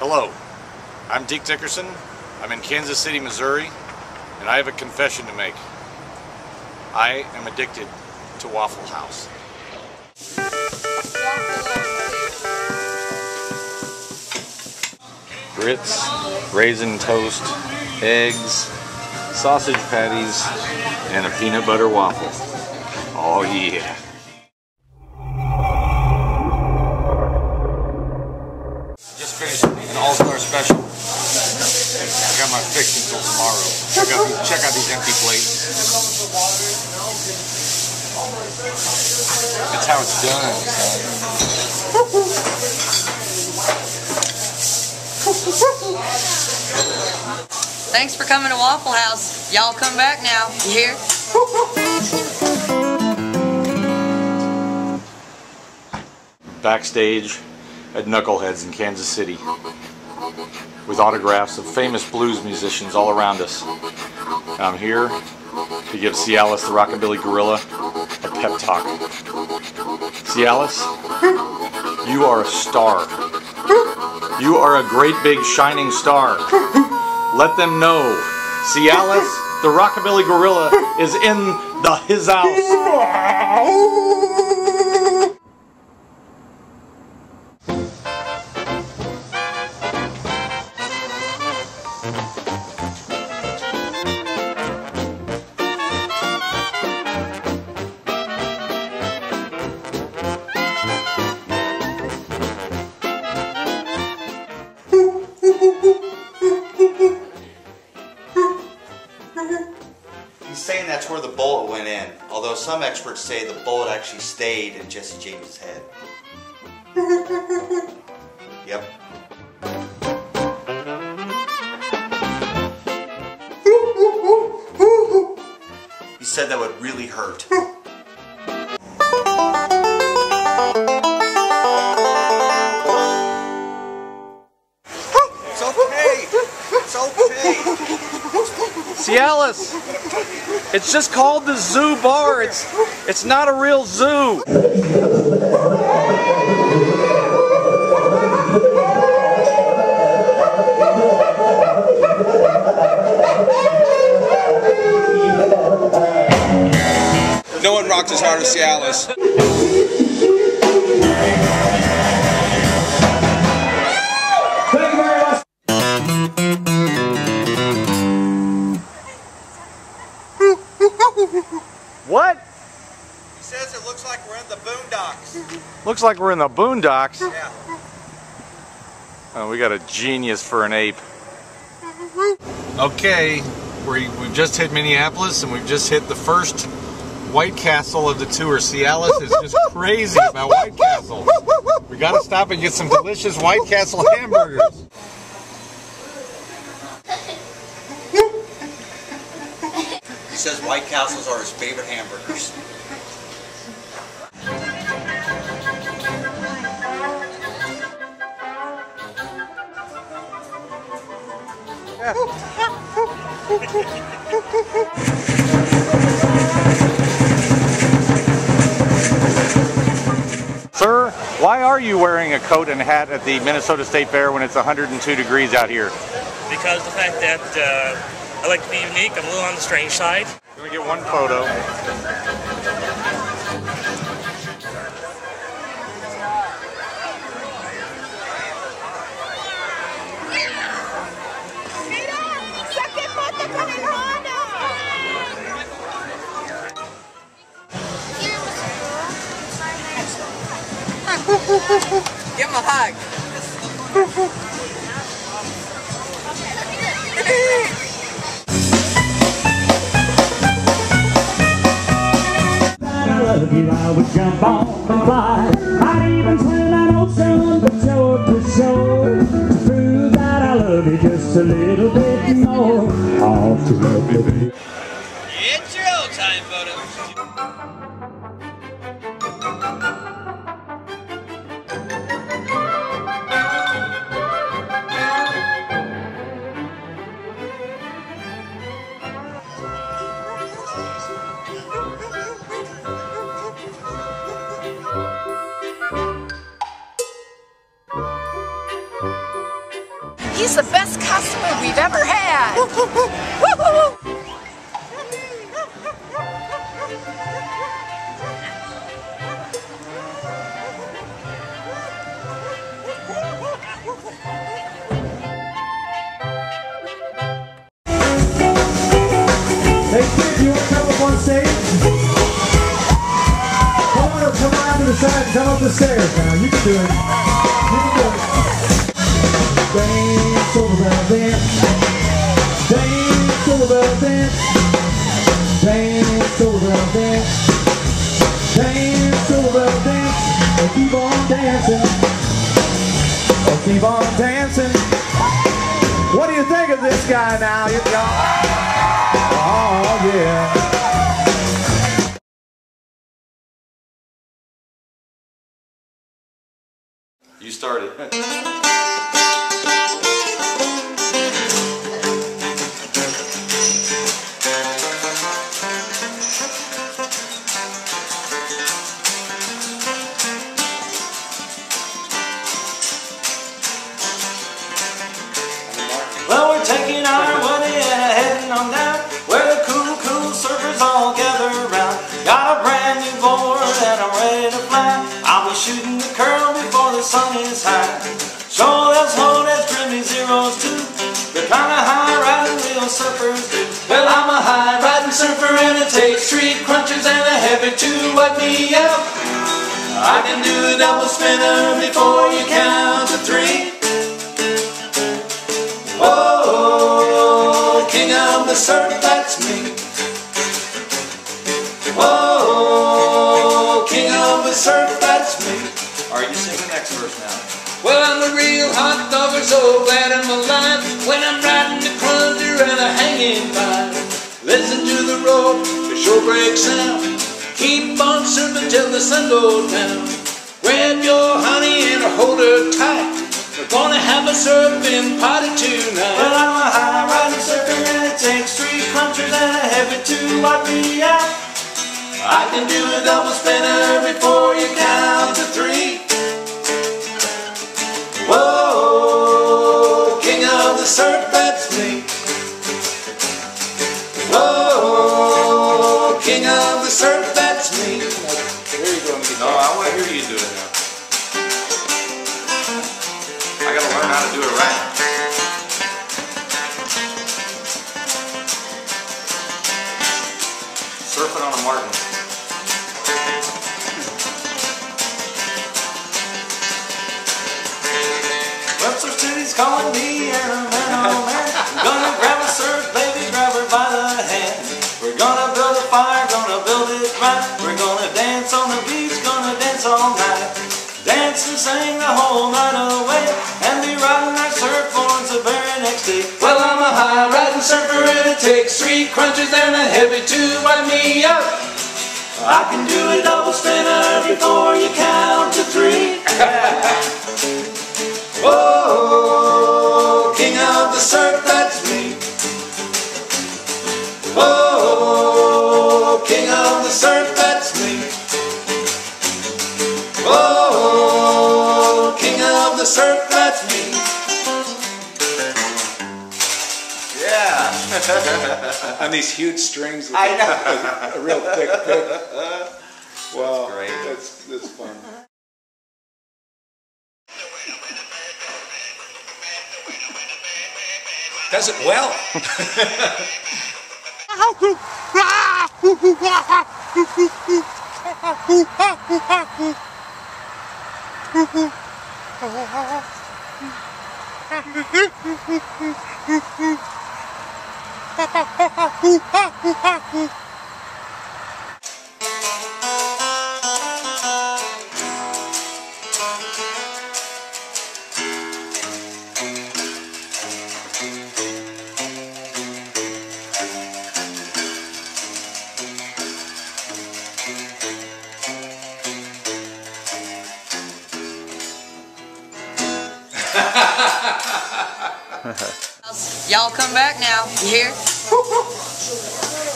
Hello, I'm Deke Dickerson. I'm in Kansas City, Missouri, and I have a confession to make. I am addicted to Waffle House. Grits, raisin toast, eggs, sausage patties, and a peanut butter waffle. Oh yeah. Check out, these, check out these empty plates. That's how it's done, son. Thanks for coming to Waffle House. Y'all come back now. You hear? Backstage at Knuckleheads in Kansas City with autographs of famous blues musicians all around us. And I'm here to give Cialis the Rockabilly Gorilla a pep talk. Cialis, you are a star. You are a great big shining star. Let them know. Cialis, the Rockabilly Gorilla, is in the his house. He's saying that's where the bullet went in, although some experts say the bullet actually stayed in Jesse James's head. Yep. He said that would really hurt. Cialis, it's just called the Zoo Bar. It's it's not a real zoo. No one rocked as hard as Cialis. Looks like we're in the boondocks. Yeah. Oh, we got a genius for an ape. Okay, we, we've just hit Minneapolis and we've just hit the first White Castle of the tour. Cialis is just crazy about White Castle. We gotta stop and get some delicious White Castle hamburgers. He says White Castles are his favorite hamburgers. Sir, why are you wearing a coat and hat at the Minnesota State Fair when it's 102 degrees out here? because the fact that uh, I like to be unique. I'm a little on the strange side. Can we get one photo? I I would jump on and fly. I'd even swim an ocean from shore to shore to prove that I love you just a little bit more. To love you, baby. It's your old time photo. He's the best customer we've ever had. You want to come up on stage? Come on, come around to the side come up the stairs now. You can do it. Dance. Dance dance. Dance keep on dancing. Keep on dancing. What do you think of this guy now? Y'all? Oh, yeah. You started. the sun is high. Show that's low, that's Grimmy zeros too. The kind of high riding real surfers do. Well, I'm a high riding surfer and it takes three crunches and a heavy to wipe me out. I can do a double spinner before you count to three. Whoa, king of the surf, that's me. Whoa, king of the surf, that's me. Right, you Real hot dogger, so glad I'm alive. When I'm riding the plunger and a hanging by. Listen to the road, the shore breaks sound. Keep on surfing till the sun goes down. Grab your honey and hold her tight. We're gonna have a surfing party tonight. Well, I'm a high riding surfer and it takes three crunchers and a heavy to wipe me out. I can do a double spinner before you count to three. No, I want to hear you do it now. I gotta learn how to do it right. Surfing on a Martin. Webster City's calling me and a and whole night away. And be riding our surfboards the very next day. Well, I'm a high riding surfer and it takes three crunches and a heavy to wipe me up. I can do a double spinner before you count to three. Whoa, oh, king of the surf, that's me. Whoa, king of the surf, the surf, that's me. Yeah. On these huge strings. With I know. A, a real thick pick. Wow. great. That's, that's fun. Does it well. Ha ha ha ha ha! Y'all come back now. You hear?